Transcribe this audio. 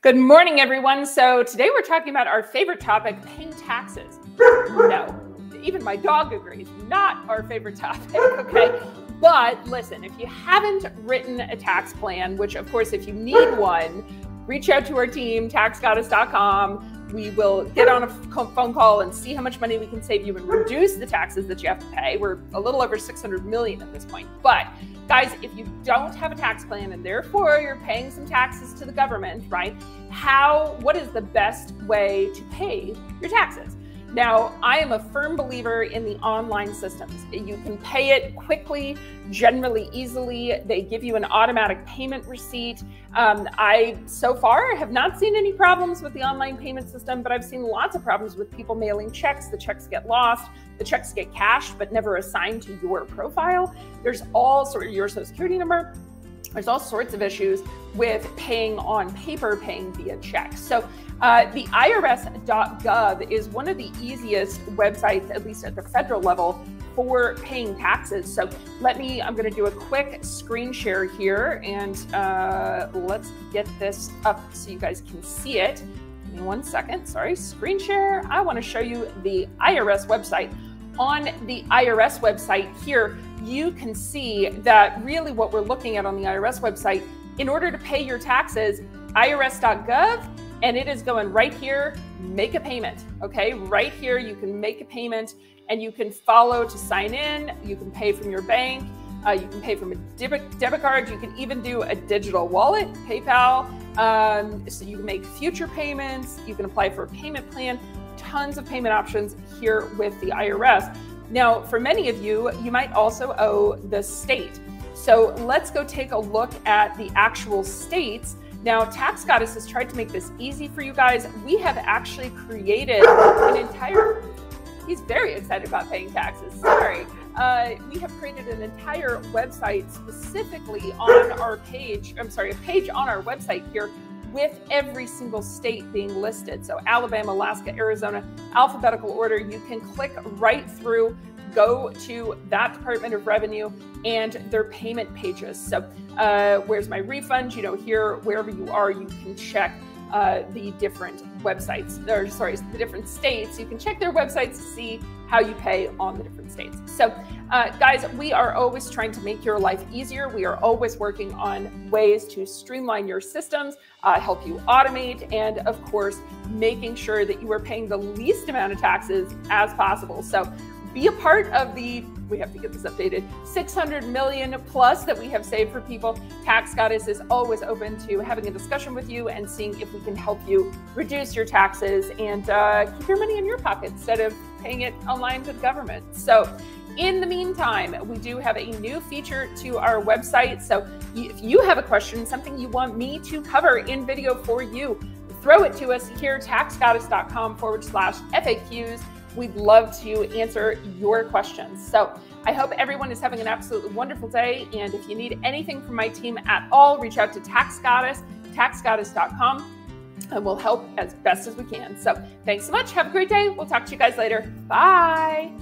Good morning, everyone. So today we're talking about our favorite topic, paying taxes. No, even my dog agrees, not our favorite topic, okay? But listen, if you haven't written a tax plan, which of course, if you need one, reach out to our team, taxgoddess.com we will get on a phone call and see how much money we can save you and reduce the taxes that you have to pay. We're a little over 600 million at this point. But guys, if you don't have a tax plan and therefore you're paying some taxes to the government, right? How what is the best way to pay your taxes? Now, I am a firm believer in the online systems. You can pay it quickly, generally easily. They give you an automatic payment receipt. Um, I, so far, have not seen any problems with the online payment system, but I've seen lots of problems with people mailing checks. The checks get lost, the checks get cashed, but never assigned to your profile. There's all sort of your social security number there's all sorts of issues with paying on paper, paying via check. So uh, the IRS.gov is one of the easiest websites, at least at the federal level, for paying taxes. So let me, I'm going to do a quick screen share here and uh, let's get this up so you guys can see it. Give me one second. Sorry, screen share. I want to show you the IRS website. On the IRS website here, you can see that really what we're looking at on the IRS website, in order to pay your taxes, irs.gov, and it is going right here, make a payment. Okay, right here, you can make a payment and you can follow to sign in. You can pay from your bank. Uh, you can pay from a debit, card. You can even do a digital wallet, PayPal. Um, so you can make future payments. You can apply for a payment plan. Tons of payment options here with the IRS. Now, for many of you, you might also owe the state. So let's go take a look at the actual states. Now, Tax Goddess has tried to make this easy for you guys. We have actually created an entire, he's very excited about paying taxes, sorry. Uh, we have created an entire website specifically on our page, I'm sorry, a page on our website here with every single state being listed. So Alabama, Alaska, Arizona, alphabetical order. You can click right through, go to that Department of Revenue and their payment pages. So uh, where's my refund? You know, here, wherever you are, you can check uh, the different websites, or sorry, the different states. You can check their websites to see how you pay on the different states. So, uh, guys, we are always trying to make your life easier. We are always working on ways to streamline your systems, uh, help you automate, and of course, making sure that you are paying the least amount of taxes as possible. So, be a part of the we have to get this updated 600 million plus that we have saved for people tax goddess is always open to having a discussion with you and seeing if we can help you reduce your taxes and uh, keep your money in your pocket instead of paying it online to the government so in the meantime, we do have a new feature to our website. So if you have a question, something you want me to cover in video for you, throw it to us here, taxgoddess.com forward slash FAQs. We'd love to answer your questions. So I hope everyone is having an absolutely wonderful day. And if you need anything from my team at all, reach out to Tax Goddess, taxgoddess.com, and we'll help as best as we can. So thanks so much. Have a great day. We'll talk to you guys later. Bye.